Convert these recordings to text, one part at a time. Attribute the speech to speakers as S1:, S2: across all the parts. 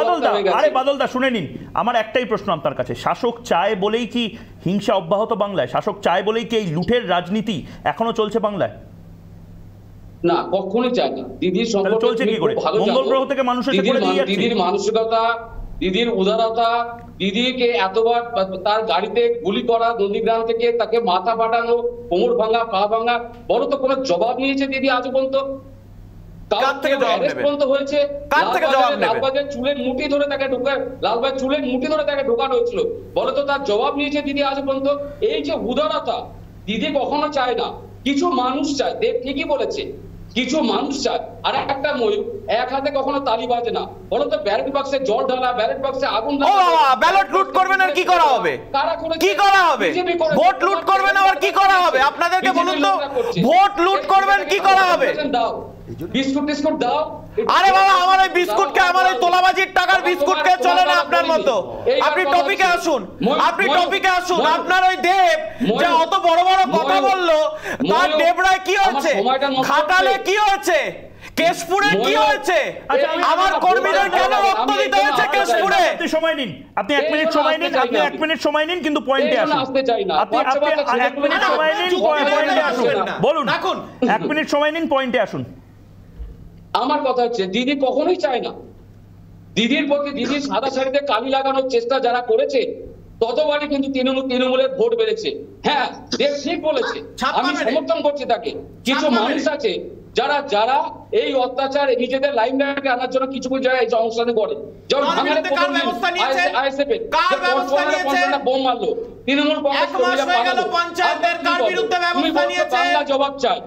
S1: বাদলদা আরে বাদলদা শুনে নিন। আমার একটাই প্রশ্ন আপনার কাছে। শাসক চায় বলেই কি হিংসা অব্যাহত বাংলায়? শাসক চায় বলেই কি এই লুঠের রাজনীতি এখনও চলছে বাংলায়?
S2: না কখনোই চায় না। দিদির
S1: চলছে কি করে? মঙ্গল গ্রহ থেকে মানুষ
S2: দিদির
S1: করে দিয়ে যাচ্ছে।
S2: দিদির মানসিকতা দিদির উদারতা দিদিকে এতবার তার গাড়িতে গুলি করা নন্দীগ্রাম থেকে তাকে মাথা ফাটানো কোমর ভাঙা পা ভাঙা বড় তো কোনো জবাব নিয়েছে দিদি আজ পর্যন্ত।
S3: কার থেকে জবাব নেবে?
S2: হয়েছে?
S3: কার থেকে জবাব নেবে?
S2: লালবাজারে চুলের মুঠি ধরে তাকে ঢোকা লালবাগ চুলের মুঠি ধরে তাকে ঢোকানো হয়েছিল। বলো তার জবাব নিয়েছে দিদি আজ পর্যন্ত। এই যে উদারতা দিদি কখনো চায় না। কিছু মানুষ চায় দেব ঠিকই বলেছে। কিছু মানুষ চায়। আর একটা ময়ূর এক হাতে কখনো তালি বাজে না। বলো তো ব্যালট বাক্সে জল ঢালা ব্যালট বাক্সে আগুন
S3: ও বাবা ব্যালট লুট করবেন আর কি করা হবে?
S2: কারা?
S3: কি করা হবে? ভোট লুট করবেন আবার কি করা হবে? আপনাদেরকে বলুন তো ভোট লুট করবেন কি করা হবে?
S2: দাও। বিস্কুট টিস্কুট দাও।
S3: আরে বাবা আমার ওই বিস্কুটকে আমার ওই তোলাবাজির টাকার বিস্কুটকে চলে না আপনার মতো। আপনি টপিকে আসুন। আপনি টপিকে আসুন। আপনার ওই দেব যা অত বড় বড় কথা বলল তার দেবরায় কি হয়েছে? ঘাটালে কি হয়েছে? কেশপুরে কি হয়েছে?
S1: আচ্ছা,
S3: আমার কর্মীদের কেন রক্ত দিতে হয়েছে কেশপুরে?
S1: আপনি সময় নিন। আপনি এক মিনিট সময় নিন আপনি
S2: না
S1: এক মিনিট সময় নিন কিন্তু পয়েন্টে আসুন।
S2: আসতে চাই না।
S1: আপনি আপনি
S2: বাচ্চা
S1: মিনিট সময় নিন পয়েন্টে আসুন। বলুন
S3: রাখুন।
S1: এক মিনিট সময় নিন পয়েন্টে আসুন।
S2: আমার কথা হচ্ছে দিদি কখনোই চায় না। দিদির প্রতি দিদির সাদা শাড়িতে কালি লাগানোর চেষ্টা যারা করেছে ততবারই কিন্তু তৃণমূল তৃণমূলের ভোট বেড়েছে। হ্যাঁ দেব ঠিক বলেছে। আমি সমর্থন করছি তাকে। কিছু মানুষ আছে যারা যারা এই অত্যাচার নিজেদের লাইন লাইটে আনার জন্য কিছু কিছু জায়গায় অংশগ্রহণ করে। যেমন বোম মারলো। তৃণমূল কংগ্রেস তুমি বলছো বাংলা জবাব চাই।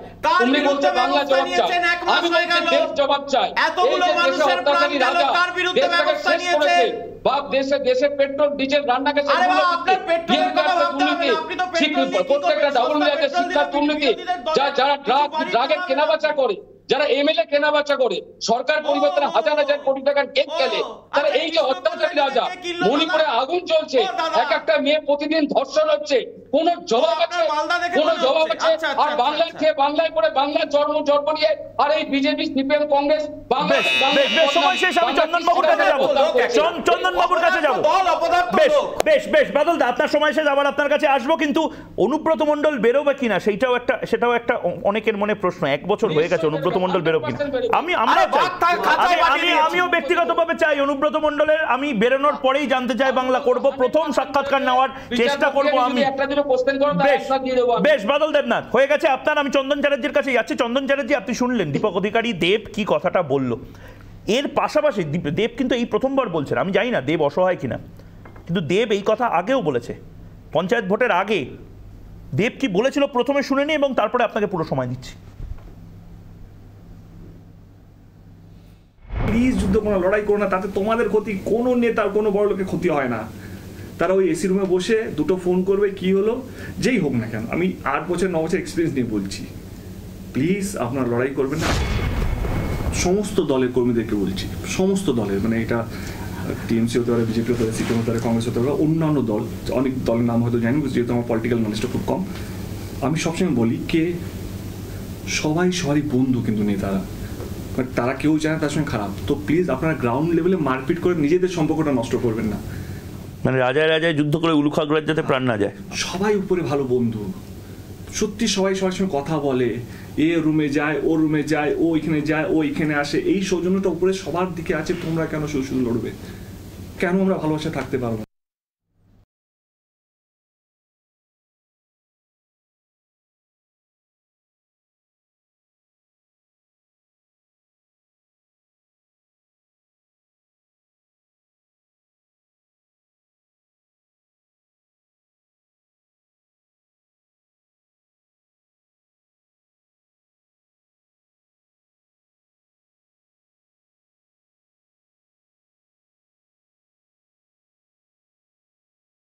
S2: তুমি বলছো বাংলা জবাব চাই। আমি বলছি দেশ জবাব চাই।
S3: এতগুলো মানুষের প্রাণ গেল, কার বিরুদ্ধে ব্যবস্থা নিয়েছে?
S2: বাপ দেশে দেশে পেট্রোল ডিজেল রান্নাকে
S3: আরে বাবা, আপনার পেট্রোলের কথা ভাবতে হবে আপনি তো পেট্রোল
S2: প্রত্যেকটা ডাবল শিক্ষা দুর্নীতি। যা- যারা ড্রাগ ড্রাগের
S3: দেওয়া
S2: কেনা
S3: হবে
S2: বেচা করে যারা এমএলএ কেনা বেচা করে সরকার পরিবর্তনে হাজার হাজার কোটি টাকার কেক খেলে তারা
S3: আচ্ছা,
S2: এই যে অত্যাচারী রাজা মণিপুরে আগুন চলছে এক একটা মেয়ে প্রতিদিন ধর্ষণ হচ্ছে। কোন জবাব আছে? কোন জবাব আছে?
S3: আচ্ছা, আচ্ছা,
S2: আর
S3: আচ্ছা,
S2: বাংলায়। খেয়ে বাংলায় করে বাংলার জন্ম জন্ম নিয়ে আর এই বিজেপি সিপিএম কংগ্রেস বাংলা
S1: বেশ বেশ বেশ সময় শেষ আমি চন্দন বাবুর কাছে যাব। চন্দন বাবুর কাছে যাব। বেশ বেশ বেশ বাদল দা আপনার সময় শেষ আবার আপনার কাছে আসব কিন্তু অনুব্রত মন্ডল বেরোবে কিনা সেইটাও একটা সেটাও একটা অনেকের মনে প্রশ্ন এক বছর হয়ে গেছে অনুব্রত মন্ডল বেরোবে কিনা। আমি আমরা আমি। আমিও ব্যক্তিগতভাবে চাই অনুব্রত মন্ডলের আমি বেরোনোর পরেই জানতে চাই বাংলা করব। প্রথম সাক্ষাৎকার নেওয়ার চেষ্টা করব আমি।
S2: একটা কোশ্চেন করো
S1: বেশ
S2: দিয়ে দেবো আমি।
S1: বেশ বাদল দেবনাথ হয়ে গেছে আপনার আমি চন্দন চ্যাটার্জির কাছে যাচ্ছি। চন্দন চ্যাটার্জি আপনি শুনলেন দীপক অধিকারী দেব কি কথাটা বলল। এর পাশাপাশি দেব কিন্তু এই প্রথমবার বলছেন আমি জানি না দেব অসহায় কিনা কিন্তু দেব এই কথা আগেও বলেছে। পঞ্চায়েত ভোটের আগে দেব কি বলেছিল প্রথমে শুনে নি এবং তারপরে আপনাকে পুরো সময় দিচ্ছি।
S4: প্লিজ যুদ্ধ কোনো লড়াই করো না তাতে তোমাদের ক্ষতি কোনো নেতার কোনো বড় লোকের ক্ষতি হয় না। তারা ওই এসি রুমে বসে দুটো ফোন করবে, কি হলো? যেই হোক না কেন, আমি আট বছর, ন বছর এক্সপিরিয়েন্স নিয়ে বলছি। প্লিজ আপনার লড়াই করবেন না। সমস্ত দলের কর্মীদেরকে বলছি, সমস্ত দলের মানে এটা টিএমসি হতে পারে বিজেপি হতে পারে সিপিএম হতে পারে কংগ্রেস হতে পারে, অন্যান্য দল, অনেক দলের নাম হয়তো জানি যেহেতু আমার পলিটিক্যাল নলেজটা খুব কম, আমি সবসময় বলি কে, সবাই সবারই বন্ধু কিন্তু নেতারা। তারা কেউ জানে তার সঙ্গে খারাপ। তো প্লিজ আপনারা গ্রাউন্ড লেভেলে মারপিট করে নিজেদের সম্পর্কটা নষ্ট করবেন না।
S1: মানে রাজায় রাজায় যুদ্ধ করে উলুখাগড়ার যাতে প্রাণ না যায়।
S4: সবাই উপরে ভালো বন্ধু। সত্যি সবাই সবার সঙ্গে কথা বলে। এ রুমে যায়, ও রুমে যায়, ও এখানে যায়, ও এখানে আসে। এই সৌজন্যটা উপরে সবার দিকে আছে, তোমরা কেন শুধু লড়বে? কেন আমরা ভালোবাসা থাকতে পারব?